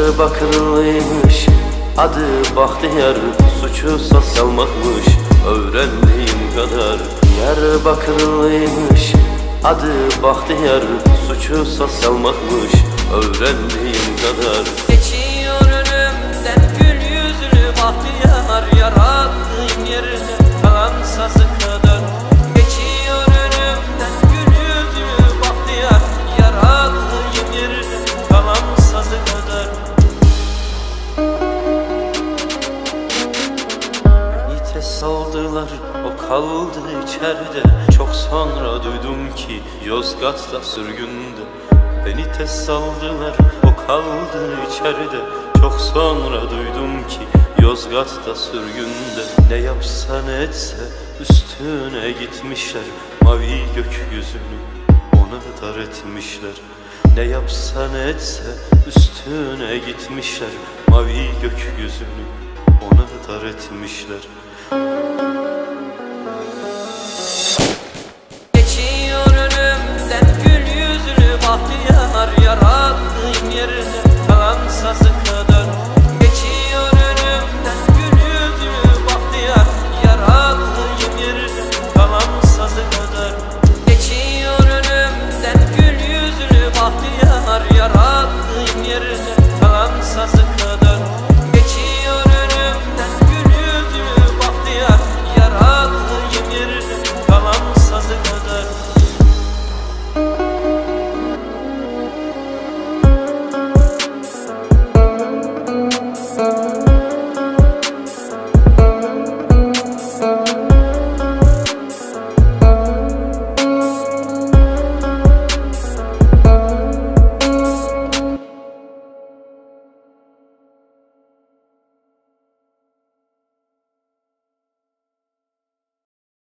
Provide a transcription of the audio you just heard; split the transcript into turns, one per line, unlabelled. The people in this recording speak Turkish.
Diyarbakırlıymış Adı Bahtiyar Suçu salmakmış Öğrendiğim kadar. Diyarbakırlıymış Adı Bahtiyar Suçu salmakmış Öğrendiğim kadar. Geçiyor Beni test aldılar o kaldı içeride. Çok sonra duydum ki Yozgat'ta sürgünde Beni test aldılar o kaldı içeride. Çok sonra duydum ki Yozgat'ta sürgünde Ne yapsa ne etse üstüne gitmişler. Mavi gökyüzünü ona dar etmişler. Ne yapsa ne etse üstüne gitmişler. Mavi gökyüzünü ona dar etmişler Geçiyor önümden gül yüzlü bahtiyar Yarattığım yerine kalan sazıka dön. Geçiyor önümden gül yüzlü bahtiyar Yarattığım yerine kalan sazıka dön. Geçiyor önümden gül yüzlü bahtiyar Yarattığım yerine kalan sazıka